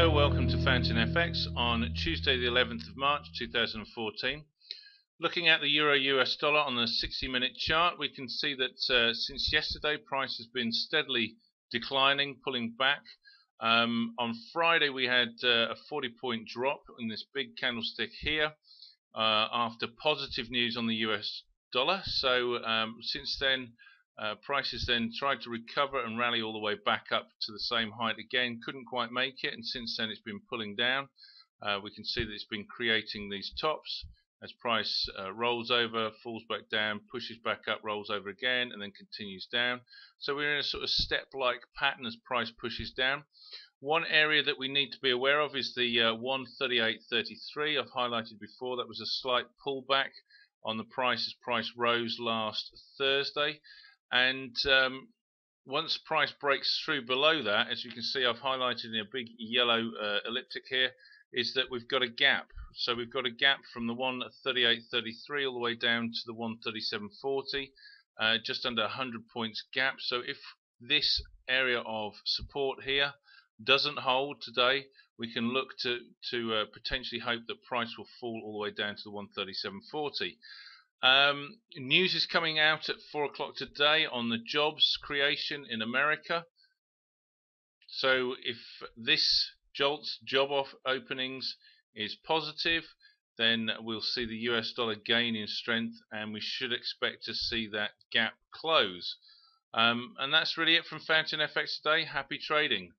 Hello, welcome to Fountain FX on Tuesday, the 11th of March 2014. Looking at the Euro US dollar on the 60 minute chart, we can see that uh, since yesterday, price has been steadily declining, pulling back. Um, on Friday, we had uh, a 40 point drop in this big candlestick here uh, after positive news on the US dollar. So, um, since then, uh, prices then tried to recover and rally all the way back up to the same height again. Couldn't quite make it, and since then it's been pulling down. Uh, we can see that it's been creating these tops as price uh, rolls over, falls back down, pushes back up, rolls over again, and then continues down. So we're in a sort of step-like pattern as price pushes down. One area that we need to be aware of is the uh, 138.33 I've highlighted before. That was a slight pullback on the price as price rose last Thursday. And um, once price breaks through below that, as you can see, I've highlighted in a big yellow uh, elliptic here, is that we've got a gap. So we've got a gap from the 138.33 all the way down to the 137.40, uh, just under 100 points gap. So if this area of support here doesn't hold today, we can look to to uh, potentially hope that price will fall all the way down to the 137.40. Um, news is coming out at 4 o'clock today on the jobs creation in America. So if this JOLTS job off openings is positive, then we'll see the US dollar gain in strength and we should expect to see that gap close. Um, and that's really it from Fountain FX today. Happy trading.